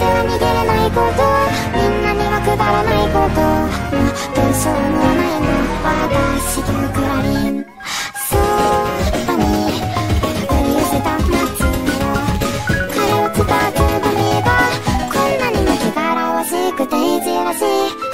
とは逃げれないことみんなにはくだらないこと。まあどうしようもないの私とクラリンそばに手り寄せた街を彼を使ってばればこんなにも気汚らわしくていじらしい。